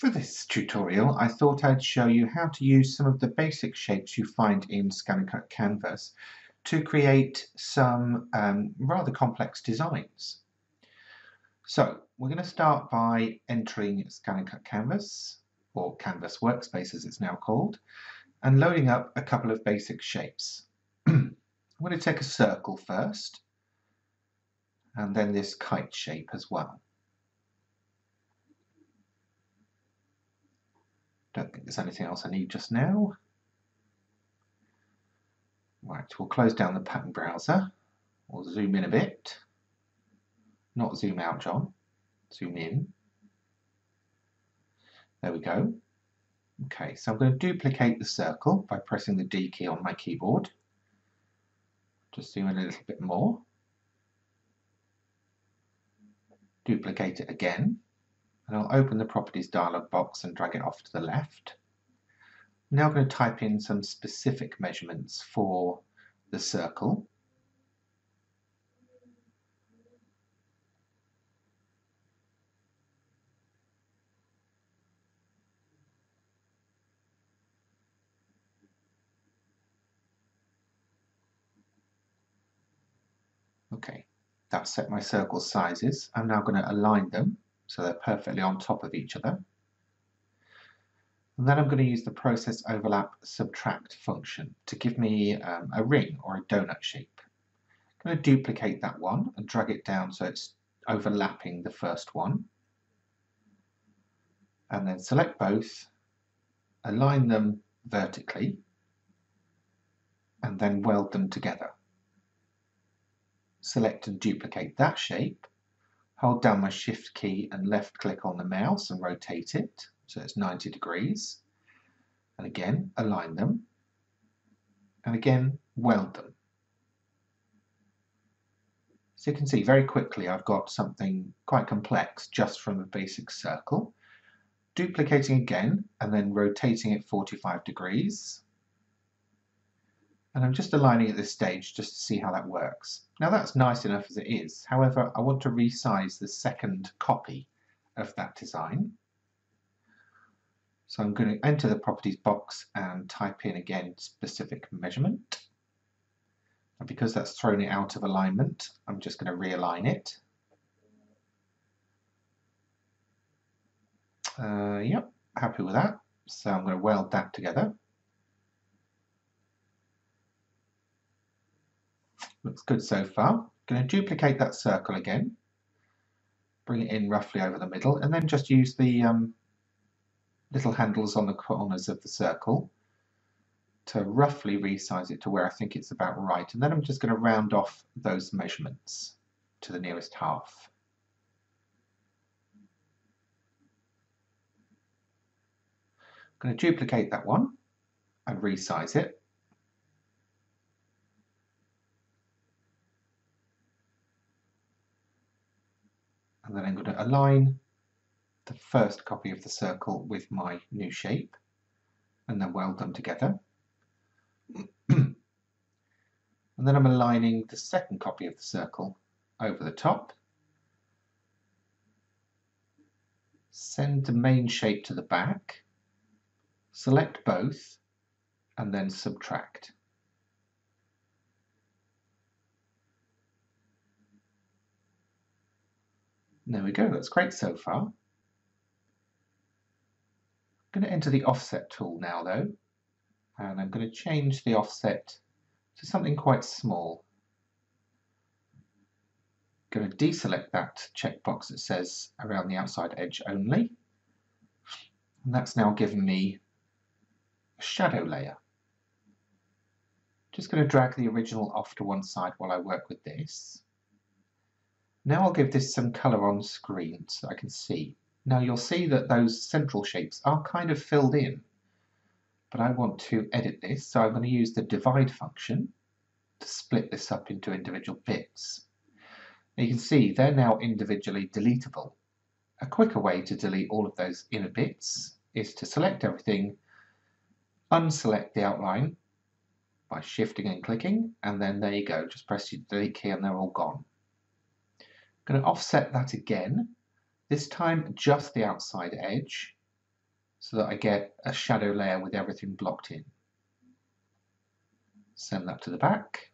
For this tutorial I thought I'd show you how to use some of the basic shapes you find in ScanNCut Canvas to create some um, rather complex designs. So we're going to start by entering ScanNCut Canvas, or Canvas Workspace as it's now called, and loading up a couple of basic shapes. I'm going to take a circle first, and then this kite shape as well. Don't think there's anything else I need just now. Right, we'll close down the pattern browser. We'll zoom in a bit. Not zoom out, John. Zoom in. There we go. Okay, so I'm going to duplicate the circle by pressing the D key on my keyboard. Just zoom in a little bit more. Duplicate it again and I'll open the properties dialog box and drag it off to the left. Now I'm going to type in some specific measurements for the circle. Okay, that's set my circle sizes. I'm now going to align them so they're perfectly on top of each other. And then I'm going to use the process overlap subtract function to give me um, a ring or a donut shape. I'm going to duplicate that one and drag it down so it's overlapping the first one. And then select both, align them vertically, and then weld them together. Select and duplicate that shape hold down my shift key and left click on the mouse and rotate it so it's 90 degrees and again align them and again weld them. So you can see very quickly I've got something quite complex just from a basic circle. Duplicating again and then rotating it 45 degrees and I'm just aligning at this stage just to see how that works. Now that's nice enough as it is, however I want to resize the second copy of that design. So I'm going to enter the properties box and type in again specific measurement. And because that's thrown it out of alignment, I'm just going to realign it. Uh, yep, happy with that. So I'm going to weld that together. Looks good so far. Going to duplicate that circle again. Bring it in roughly over the middle and then just use the um, little handles on the corners of the circle to roughly resize it to where I think it's about right. And then I'm just going to round off those measurements to the nearest half. I'm going to duplicate that one and resize it. And then I'm going to align the first copy of the circle with my new shape and then weld them together. and then I'm aligning the second copy of the circle over the top. Send the main shape to the back, select both, and then subtract. There we go, that's great so far. I'm going to enter the offset tool now though, and I'm going to change the offset to something quite small. I'm going to deselect that checkbox that says around the outside edge only, and that's now given me a shadow layer. Just going to drag the original off to one side while I work with this. Now I'll give this some colour on screen so I can see. Now you'll see that those central shapes are kind of filled in, but I want to edit this, so I'm going to use the divide function to split this up into individual bits. Now you can see they're now individually deletable. A quicker way to delete all of those inner bits is to select everything, unselect the outline by shifting and clicking, and then there you go, just press your delete key and they're all gone going to offset that again, this time just the outside edge, so that I get a shadow layer with everything blocked in. Send that to the back.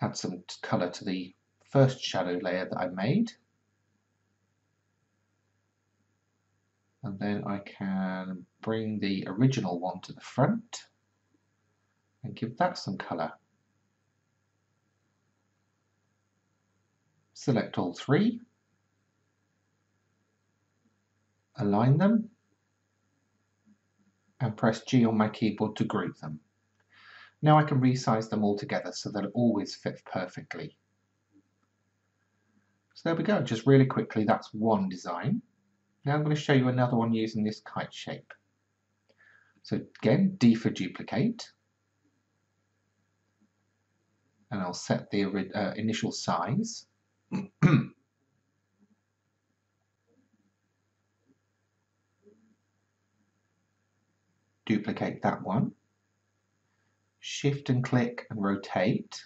Add some colour to the first shadow layer that I made. And then I can bring the original one to the front and give that some colour. Select all three, align them, and press G on my keyboard to group them. Now I can resize them all together so it always fits perfectly. So there we go, just really quickly, that's one design. Now I'm going to show you another one using this kite shape. So again, D for duplicate. And I'll set the uh, initial size. duplicate that one. Shift and click and rotate.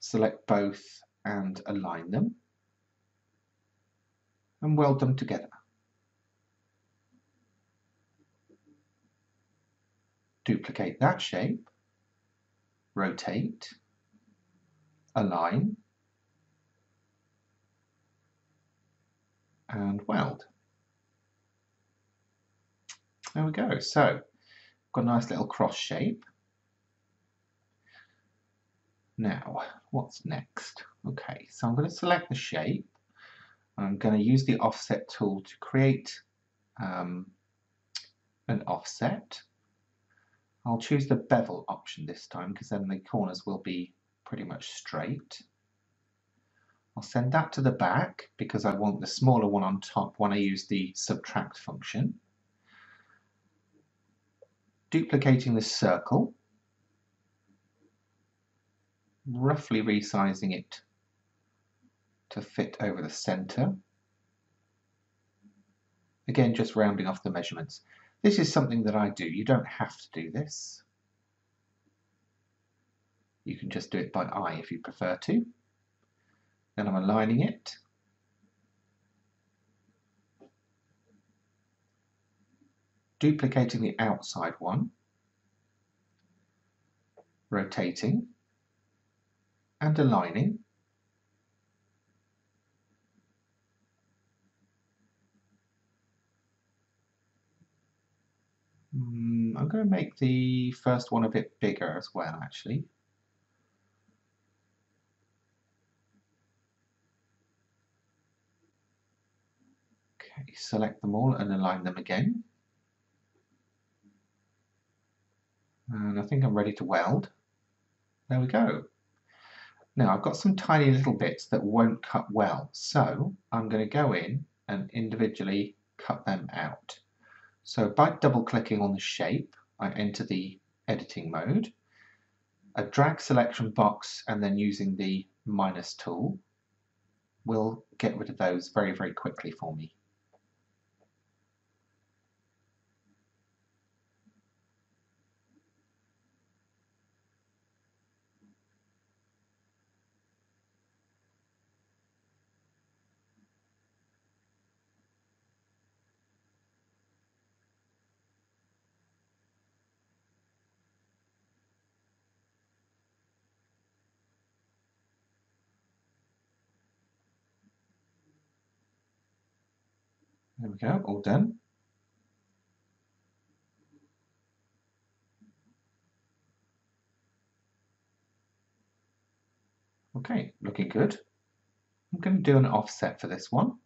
Select both and align them. And weld them together. Duplicate that shape. Rotate. Align. And weld. There we go. So, got a nice little cross shape. Now, what's next? Okay, so I'm going to select the shape. I'm going to use the offset tool to create um, an offset. I'll choose the bevel option this time because then the corners will be pretty much straight. I'll send that to the back because I want the smaller one on top when I use the subtract function duplicating the circle, roughly resizing it to fit over the center. Again, just rounding off the measurements. This is something that I do. You don't have to do this. You can just do it by eye if you prefer to. Then I'm aligning it duplicating the outside one, rotating and aligning. Mm, I'm going to make the first one a bit bigger as well actually. Okay, select them all and align them again. and I think I'm ready to weld. There we go. Now I've got some tiny little bits that won't cut well, so I'm going to go in and individually cut them out. So by double clicking on the shape, I enter the editing mode. A drag selection box and then using the minus tool will get rid of those very, very quickly for me. There we go, all done. Okay, looking good. I'm going to do an offset for this one.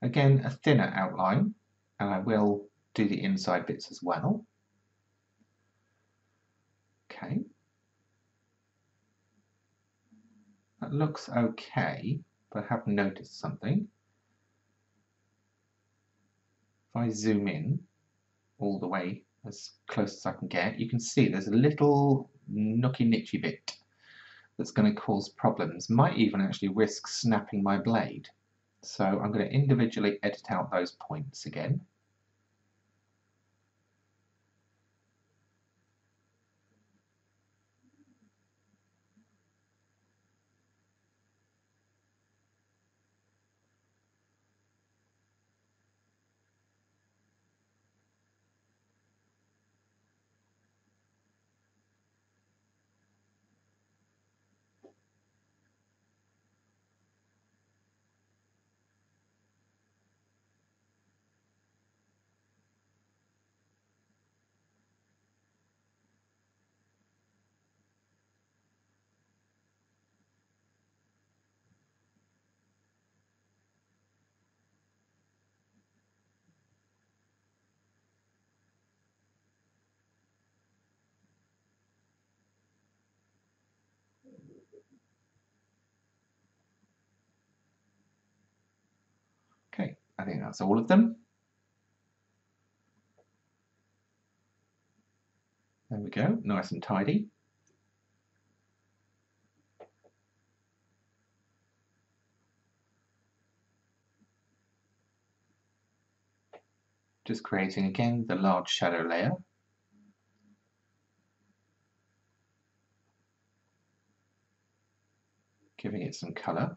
Again, a thinner outline, and I will do the inside bits as well. Okay. That looks okay, but I have noticed something. I zoom in all the way as close as I can get, you can see there's a little nooky nicky bit that's going to cause problems, might even actually risk snapping my blade. So I'm going to individually edit out those points again. Okay, I think that's all of them. There we go, nice and tidy. Just creating again the large shadow layer. Giving it some colour.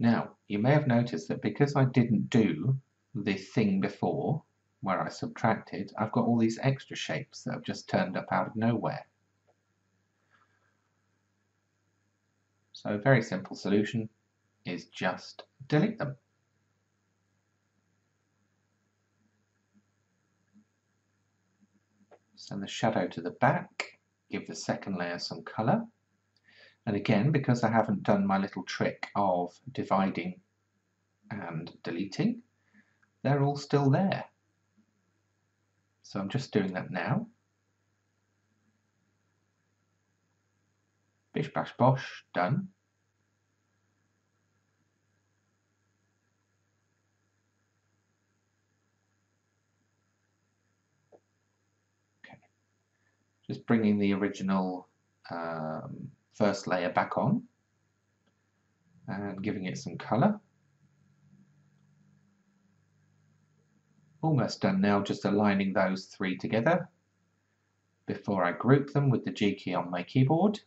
Now, you may have noticed that because I didn't do the thing before, where I subtracted, I've got all these extra shapes that have just turned up out of nowhere. So a very simple solution is just delete them. Send the shadow to the back, give the second layer some colour. And again, because I haven't done my little trick of dividing and deleting, they're all still there. So I'm just doing that now. Bish bash bosh, done. Just bringing the original um, first layer back on and giving it some colour. Almost done now, just aligning those three together before I group them with the G key on my keyboard.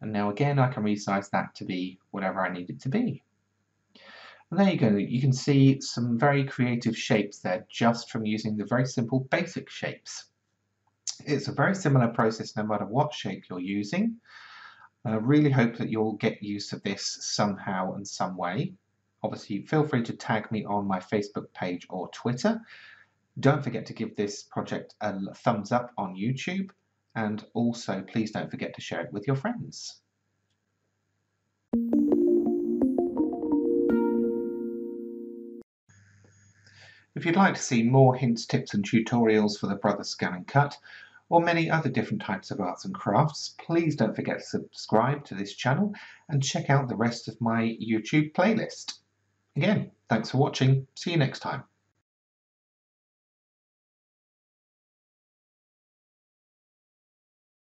And now again I can resize that to be whatever I need it to be. And there you go, you can see some very creative shapes there just from using the very simple basic shapes. It's a very similar process no matter what shape you're using. I really hope that you'll get use of this somehow and some way obviously feel free to tag me on my Facebook page or Twitter. Don't forget to give this project a thumbs up on YouTube and also please don't forget to share it with your friends. If you'd like to see more hints, tips and tutorials for the Brother ScanNCut or many other different types of arts and crafts, please don't forget to subscribe to this channel and check out the rest of my YouTube playlist. Again, thanks for watching. See you next time.